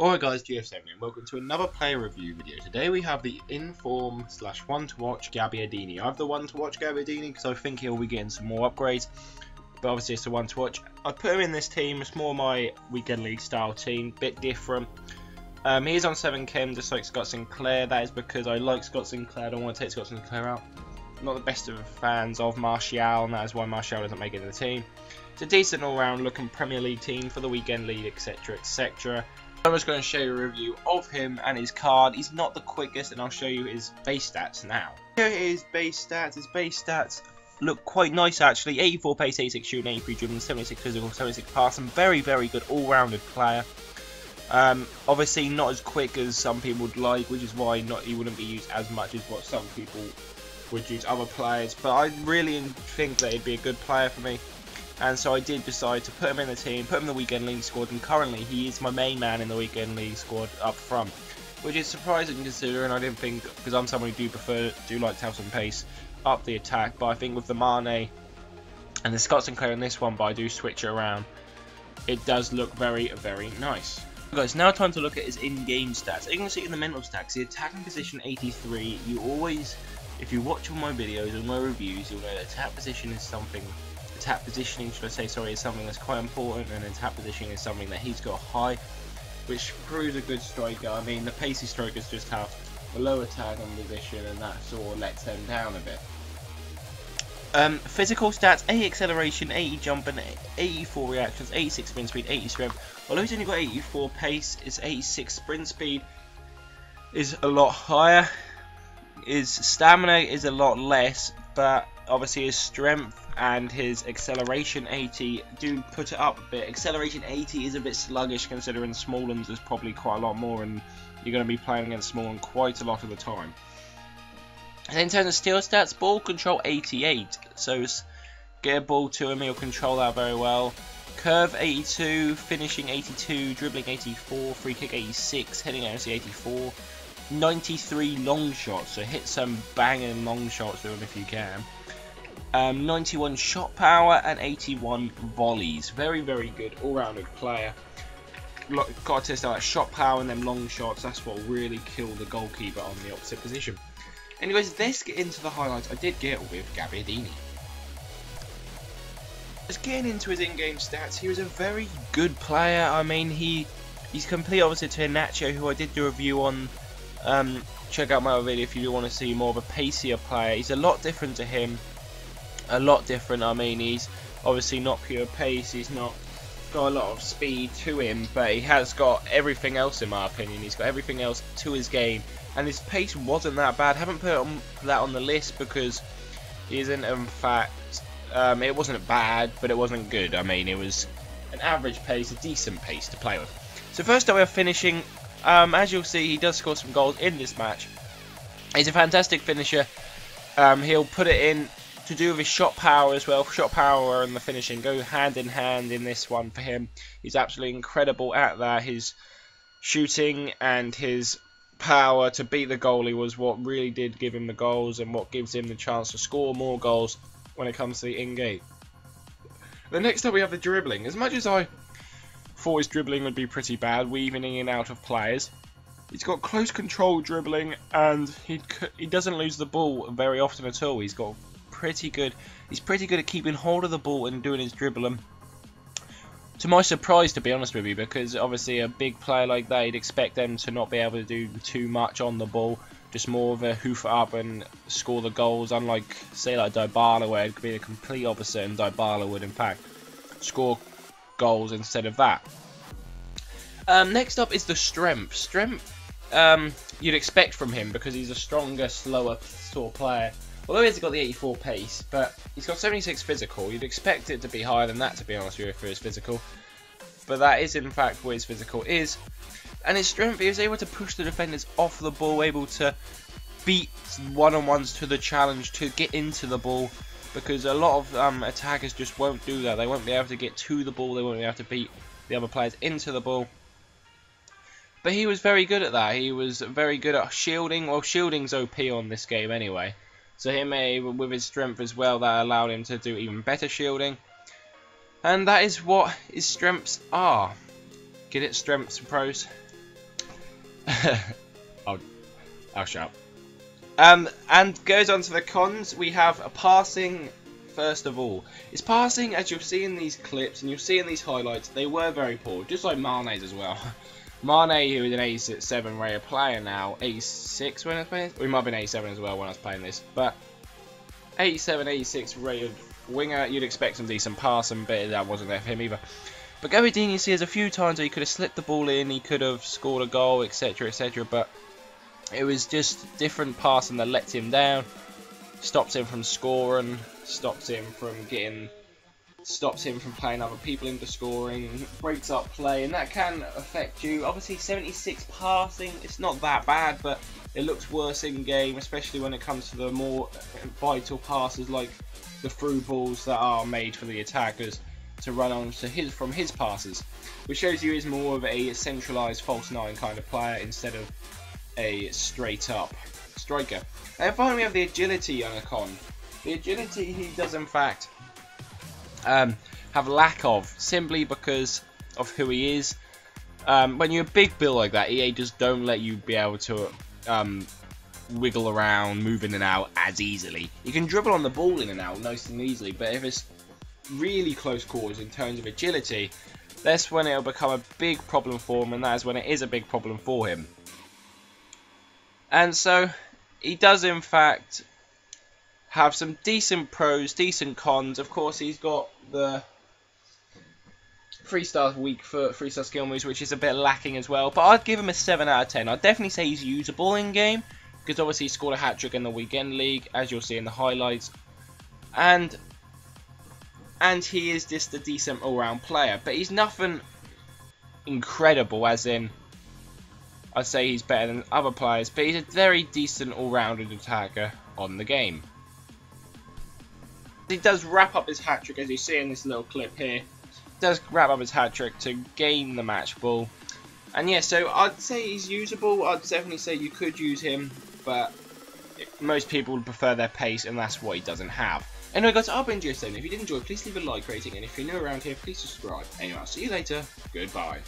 Alright guys, GF7 and welcome to another player review video. Today we have the inform slash one to watch Gabbiadini. I have the one to watch Gabbiadini because I think he'll be getting some more upgrades. But obviously it's the one to watch. I put him in this team, it's more my weekend league style team, bit different. Um, he's on 7 chem just like Scott Sinclair, that is because I like Scott Sinclair, I don't want to take Scott Sinclair out. Not the best of fans of Martial and that is why Martial doesn't make it to the team. It's a decent all round looking Premier League team for the weekend league etc etc. I'm just going to show you a review of him and his card. He's not the quickest, and I'll show you his base stats now. Here is base stats. His base stats look quite nice actually. 84 pace, 86 shooting, 83 dribbling, 76 physical, 76 passing. Very, very good all-rounded player. Um, obviously not as quick as some people would like, which is why not he wouldn't be used as much as what some people would use other players. But I really think that he'd be a good player for me and so I did decide to put him in the team, put him in the weekend league squad, and currently he is my main man in the weekend league squad up front, which is surprising considering I didn't think because I'm someone who do prefer do like to have some pace up the attack, but I think with the Mane and the Scott Sinclair in this one, but I do switch it around, it does look very very nice. Guys, now time to look at his in-game stats. You can see in the mental stats, the attacking position 83, you always, if you watch all my videos and my reviews, you'll know that attack position is something attack positioning, should I say, sorry, is something that's quite important, and attack positioning is something that he's got high, which proves a good striker. I mean, the pacey strikers just have a lower tag on position, and that sort of lets them down a bit. Um, physical stats, 80 acceleration, 80 jumping, 84 reactions, 86 sprint speed, 80 strength. Although he's only got 84 pace, his 86 sprint speed is a lot higher. His stamina is a lot less, but obviously his strength and his acceleration 80 do put it up a bit. Acceleration 80 is a bit sluggish considering Smalllands is probably quite a lot more and you're going to be playing against Smalland quite a lot of the time. And in terms of steel stats, ball control 88, so get a ball to him, he'll control that very well. Curve 82, finishing 82, dribbling 84, free kick 86, heading accuracy 84, 93 long shots, so hit some banging long shots with him if you can um, 91 shot power and 81 volleys. Very, very good all-rounded player. Got to test out that shot power and them long shots. That's what really killed the goalkeeper on the opposite position. Anyways, let's get into the highlights I did get with Gabbiadini. Just getting into his in-game stats, he was a very good player. I mean, he he's complete opposite to Nacho, who I did do a review on. Um, check out my other video if you do want to see more of a pacier player. He's a lot different to him a lot different. I mean, he's obviously not pure pace. He's not got a lot of speed to him, but he has got everything else in my opinion. He's got everything else to his game, and his pace wasn't that bad. I haven't put that on the list because he isn't. In fact, um, it wasn't bad, but it wasn't good. I mean, it was an average pace, a decent pace to play with. So first up, we're finishing. Um, as you'll see, he does score some goals in this match. He's a fantastic finisher. Um, he'll put it in to do with his shot power as well. Shot power and the finishing go hand in hand in this one for him. He's absolutely incredible at that. His shooting and his power to beat the goalie was what really did give him the goals and what gives him the chance to score more goals when it comes to the in-game. The next up we have the dribbling. As much as I thought his dribbling would be pretty bad, weaving in and out of players, He's got close control dribbling and he he doesn't lose the ball very often at all. He's got pretty good. He's pretty good at keeping hold of the ball and doing his dribbling. To my surprise, to be honest with you, because obviously a big player like that, you'd expect them to not be able to do too much on the ball. Just more of a hoof up and score the goals, unlike, say, like Dybala, where it could be the complete opposite, and Dybala would, in fact, score goals instead of that. Um, next up is the strength. Strength, um, you'd expect from him, because he's a stronger, slower sort of player. Although he's got the 84 pace, but he's got 76 physical. You'd expect it to be higher than that, to be honest with you, for his physical. But that is, in fact, what his physical is. And his strength, he was able to push the defenders off the ball, able to beat one-on-ones to the challenge, to get into the ball. Because a lot of um, attackers just won't do that. They won't be able to get to the ball. They won't be able to beat the other players into the ball. But he was very good at that. He was very good at shielding. Well, shielding's OP on this game anyway. So him with his strength as well, that allowed him to do even better shielding. And that is what his strengths are. Get it, strengths pros. I'll, I'll shut up. Um, and goes on to the cons. We have a passing. First of all, his passing, as you'll see in these clips and you'll see in these highlights, they were very poor, just like Mane's as well. Mane, who is an 87 rated player now, 86 when I was playing this? We might have been 87 as well when I was playing this, but 87, 86 rated winger, you'd expect some decent passing, but that wasn't there for him either. But Gabbiadini, you see, there's a few times where he could have slipped the ball in, he could have scored a goal, etc., etc., but it was just different passing that let him down, stops him from scoring, stops him from getting, stops him from playing other people into scoring, breaks up play, and that can affect you. Obviously, 76 passing, it's not that bad, but it looks worse in game, especially when it comes to the more vital passes like the through balls that are made for the attackers to run on to his from his passes, which shows you is more of a centralised false nine kind of player instead of a straight up striker. And finally, we have the agility on a con. The agility he does in fact um, have lack of simply because of who he is. Um, when you're a big bill like that, EA just don't let you be able to um, wiggle around, move in and out as easily. You can dribble on the ball in and out nice and easily, but if it's really close quarters in terms of agility, that's when it'll become a big problem for him, and that is when it is a big problem for him. And so, he does in fact have some decent pros, decent cons. Of course, he's got the three stars weak for three star skill moves, which is a bit lacking as well. But I'd give him a 7 out of 10. I'd definitely say he's usable in game because obviously he scored a hat trick in the weekend league, as you'll see in the highlights, and and he is just a decent all-round player. But he's nothing incredible, as in I'd say he's better than other players, but he's a very decent all-rounded attacker on the game. He does wrap up his hat trick, as you see in this little clip here. He does wrap up his hat trick to gain the match ball. And yeah, so I'd say he's usable. I'd definitely say you could use him, but most people would prefer their pace, and that's what he doesn't have. Anyway guys, I've been If you did enjoy, please leave a like rating, and if you're new around here, please subscribe. Anyway, I'll see you later. Goodbye.